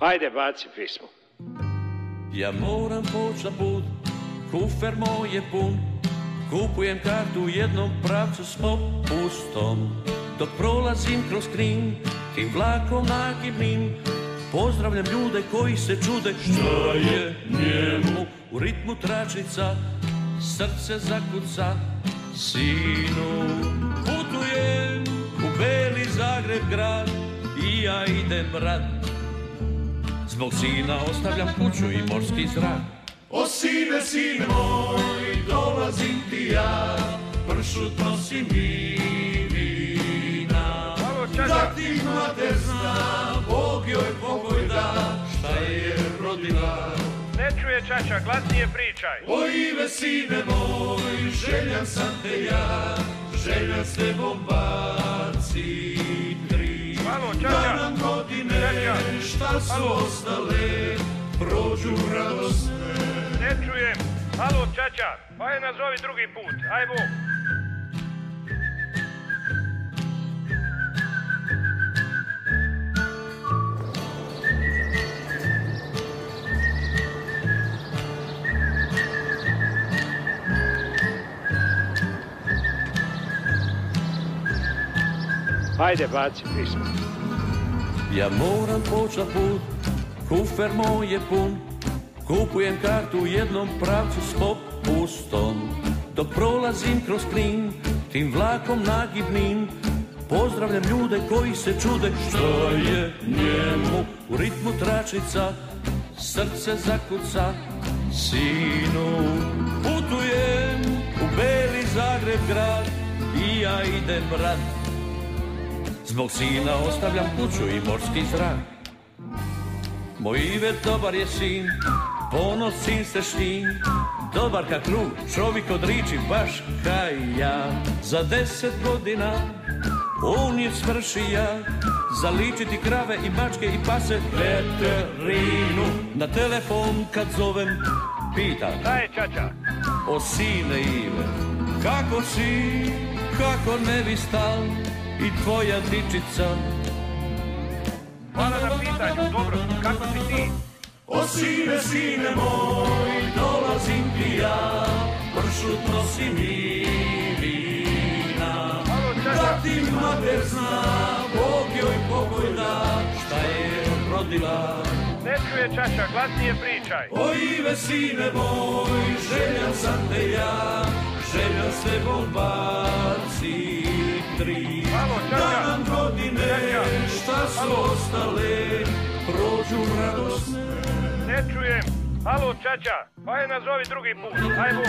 Hajde, baci pismo. Ja moram poći na put, kufer moj je pun, kupujem kartu u jednom pravcu s popustom. Dok prolazim kroz krin, tim vlakom nagibnim, pozdravljam ljude koji se čude šta je njemu. U ritmu tračnica, srce zakuca, sinu. Putujem u Beli Zagreb grad i ja idem rad. Zbog sina ostavljam kuću i morski zrak. O sine, sine moj, dolazim ti ja, pršut nosim mi vina. Da ti mater zna, Bog joj pokoj da, šta je rodila. Ne čuje čača, glasnije pričaj. O Ive, sine moj, željan sam te ja, željan s tebom šta su ostale, prođu radosne. Ne čujem. Alo, čača, pa je nazovi drugi put. Ajmo. Hajde, baci pismo. Ja moram poći na put, kufer moj je pun, kupujem kartu u jednom pravcu s popustom. Dok prolazim kroz krin, tim vlakom nagibnim, pozdravljam ljude koji se čude što je njemu. U ritmu tračnica, srce zakuca, sinu. Putujem u Beli Zagreb grad i ja idem rad. Zbog sina ostavljam kuću i morski zrak. Moj Ive dobar je sin, ponos sin se štin. Dobar ka krug, čovjek od riči baš kaj ja. Za deset godina on je svršija Zaličiti krave i mačke i pase veterinu. Na telefon kad zovem pita Šta je čača? o sine Ive Kako si, kako ne bi stal i tvoja dičica Hvala na pitanju, dobro. Kako si ti? O sine, sine moj, dolazim ti ja, pršut nosim i vina. Da ti mater zna, Bog joj pokoj da, šta je rodila. Ne čuje čača, glasnije pričaj. O Ive, sine moj, željan sam te ja, željan s tebom baci tri. Da nam godine, šta su ostale, prođu radosne. Ne čujem. Alo, čača, pa je nazovi drugi put. Ajmo.